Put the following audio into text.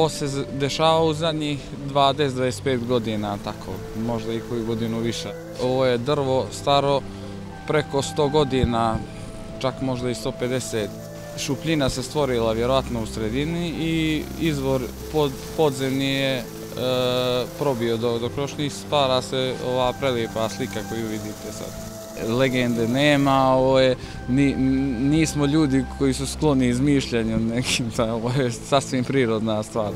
Ovo se dešava u zadnjih 20-25 godina, tako, možda i koju godinu više. Ovo je drvo staro preko 100 godina, čak možda i 150. Šupljina se stvorila vjerojatno u sredini i izvor pod, podzemni je e, probio do, do krošnjih, spara se ova prelijepa slika koju vidite sad legende nema, ovo je, ni, nismo ljudi koji su skloni izmišljanju nekim, ovo je sasvim prirodna stvar.